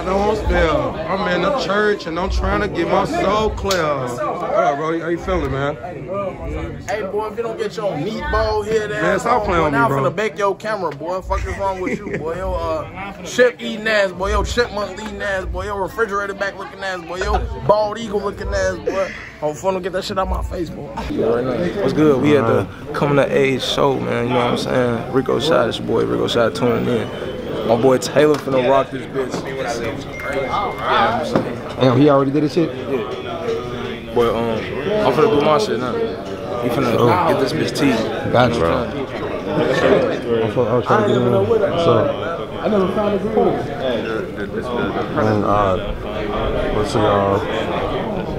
I don't spell. I'm in the church and I'm trying to get my soul clear. What up, bro? How you feeling, man? Hey, boy, if you don't get your meatball here, Man, stop playing with me, bro. I'm finna bake your camera, boy. Fuck is wrong with you, boy? Yo, uh, chip eating ass, boy. Yo, chipmunk eating ass, boy. Yo, refrigerator back looking ass, boy. Yo, bald eagle looking ass, boy. I'm finna get that shit out my face, boy. What's good? We at the coming of age show, man. You know what I'm saying? Recoechi, this your boy Recoechi tuning in. My boy Taylor finna rock this bitch. Damn, he already did his shit? Yeah. Boy, um, I'm finna do my shit now. We finna get this bitch tea. Got you. I'm trying I'm trying to get in. What's up? I never found a girl. Man, uh, what's y'all?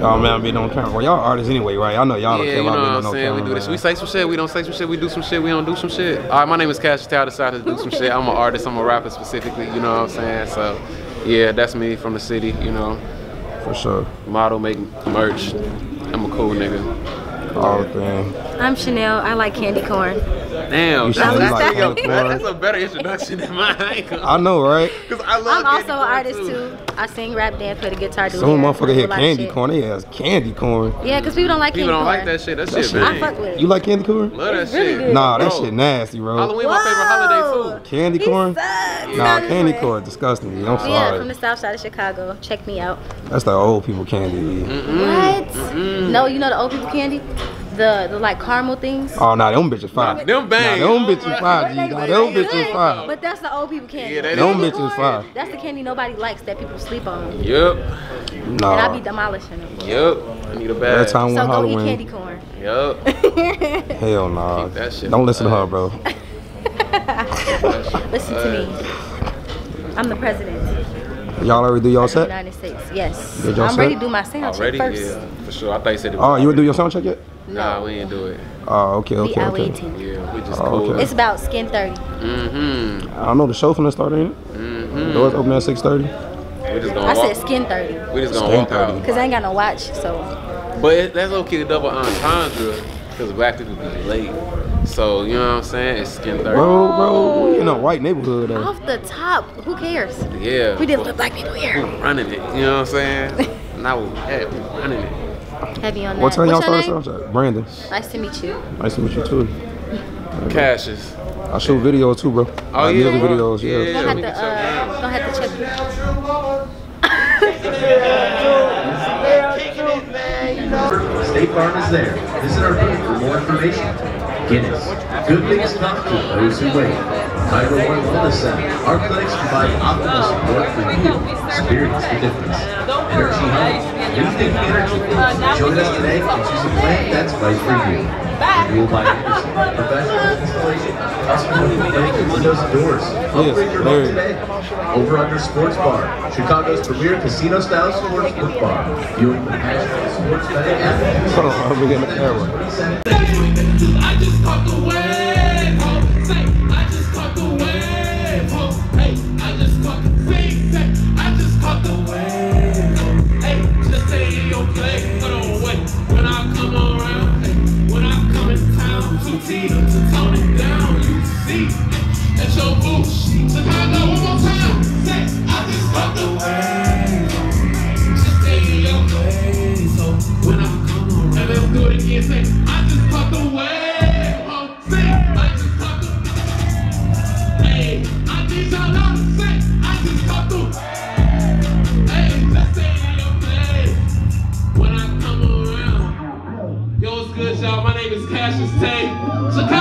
Y'all man being on camera. Well, y'all artists anyway, right? I know y'all don't Yeah, care you know being what on I'm saying? camera. We do this. We say some shit. We don't say some shit. We do some shit. We don't do some shit. All right, my name is Cash Tao. Decided to do some shit. I'm an artist. I'm a rapper specifically. You know what I'm saying? So, yeah, that's me from the city. You know, For sure. model, make merch. I'm a cool nigga. All thing. I'm Chanelle. I like candy corn. Damn, You that's, that's, like yo, Hank that- that's a better introduction than mine. I ain't gonna- I know, right? Cause I love I'm also candy an artist too. I sing, rap, dance, play the guitar, do Some motherfucker hit candy shit. corn. They has candy corn. Yeah, because people don't like People candy don't corn. like that shit. That, That shit, shit- man. I fuck with. You like candy corn? Love that really shit. good. Nah, that Bro, shit nasty, bro. Halloween my favorite holiday too. Candy He corn? sucks. Nah, No, candy way. corn disgusting. I'm sorry. Yeah, from the south side of Chicago. Check me out. That's the old people candy. What? No, you know the old people candy? The the like caramel things? Oh, nah, them bitches fire. Them bang. Nah, them bitches fire, G. Nah, them bitches fire. But that's the old people candy. Yeah, that Them Candy bitches corn, fire. That's the candy nobody likes that people sleep on. Yup. And I be demolishing them. Yep. I need a bag. That time So when go eat candy corn. Yep. Hell nah. Keep that shit Don't listen to her, bro. Listen to me. I'm the president Y'all already do y'all of set? United States. Yes. Did y'all I'm ready to do my sound Already? check first. Yeah, for sure. I thought you said it was Oh, you would do your sound check yet? Nah, we ain't do it. Oh, okay, We okay, out okay. waiting. Yeah, we just Oh, cool. okay. It's about skin 30. Mm-hmm. I don't know, the show finna start, ain't it? Mm-hmm. Doors open at 6.30? We just gonna I walk. said skin 30. we just gonna Skin walk 30. out. Because I ain't got no watch, so. But it, that's okay, double entendre, because black people be late. So, you know what I'm saying? It's skin 30. Bro, bro, we in a white neighborhood, though. Off the top, who cares? Yeah. We didn't let black people We here. running it, you know what I'm saying? now we, yeah, we running it. Heavy on that. What time y'all What's your start name? sound? Brandon. Nice to meet you. Nice to meet you, too. Cassius. I shoot videos, too, bro. Oh, like, yeah. music videos, yeah. Yeah. Don't have to, can check uh, that. don't have to check. State Farm is there. Visit our booth for more information. Guinness. Good things come to those who wait. Tiger One Wellness Center. Our clinics provide optimal support for you. Experience the difference. Energy Home. Rethink energy. Join us today and choose a plan that's right for you. Renewal by Andersen. Professional installation. Customer planning windows and doors. Upgrade your home today. Over Under Sports Bar. Chicago's premier casino-style sports book bar. Fueling the passion of sports betting and Hold on, I'm getting the camera. I just caught the I just caught the wave, I just the. Hey, I need y'all I just the. Hey, just stay in your place. When I come around. Yo, what's good, y'all? My name is Cassius. Chicago,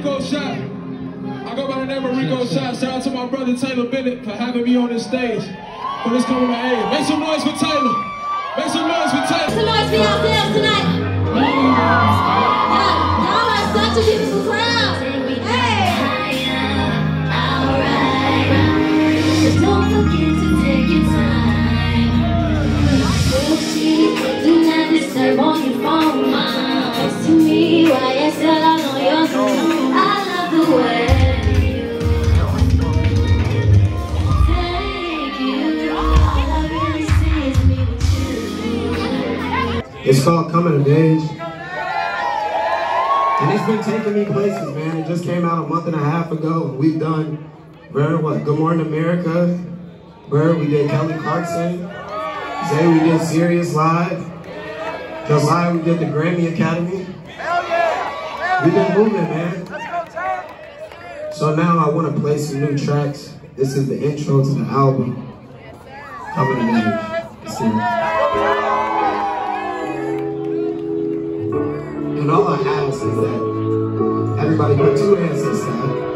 Recoechi. I go by the name of Recoechi. Shout out to my brother Taylor Bennett for having me on this stage. For this coming to aid. Make some noise for Taylor. Make some noise for Taylor. Make some noise for yourselves tonight. Y'all, y'all are such a beautiful It's called Coming of Age. And it's been taking me places, man. It just came out a month and a half ago. We've done, Bird, what? Good Morning America. Bird, we did Kelly Clarkson. Zay, we did Sirius Live. July, we did the Grammy Academy. Hell yeah. We've been moving, man. So now I want to play some new tracks. This is the intro to the album. Coming of Age. I ask is that everybody put two hands to the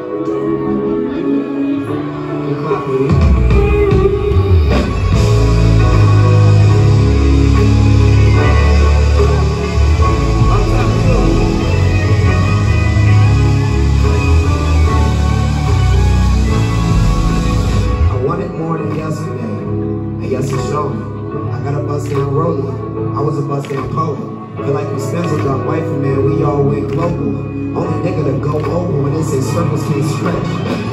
Only nigga to go over when they say circles can't stretch.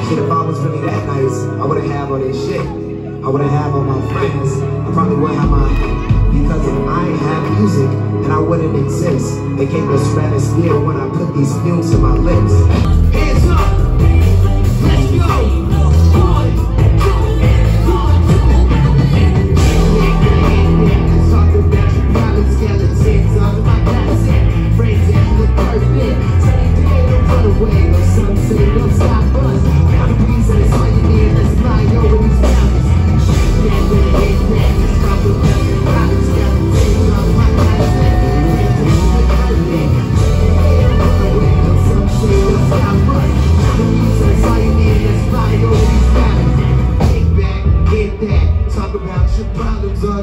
Shit, if I was really that nice, I wouldn't have all this shit. I wouldn't have all my friends. I probably wouldn't have my because if I ain't have music, then I wouldn't exist. They came to stratosphere when I put these fumes to my lips.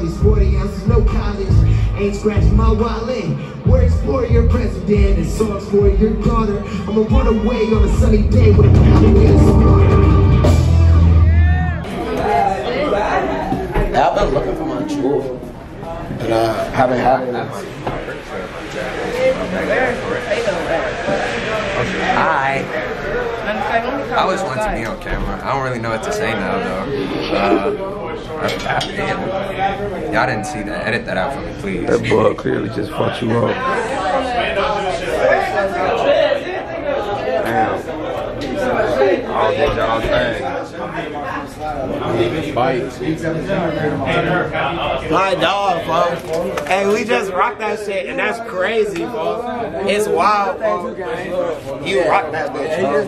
Problems, 40 ounces, no college. Ain't scratching my wallet. Words for your president and songs for your daughter. I'ma run away on a sunny day with a cowboy and some water. I've been looking for my jewel, and I haven't had it. Hi. I always want to be on camera. I don't really know what to say now, though. Uh, I- I- damn. Y'all didn't see that. Edit that out for me, please. That bug clearly just fucked you up. Damn. All did y'all thing. My dog, folks. Hey, we just rocked that shit, and that's crazy, folks. It's wild, folks. You rock that bitch, folks.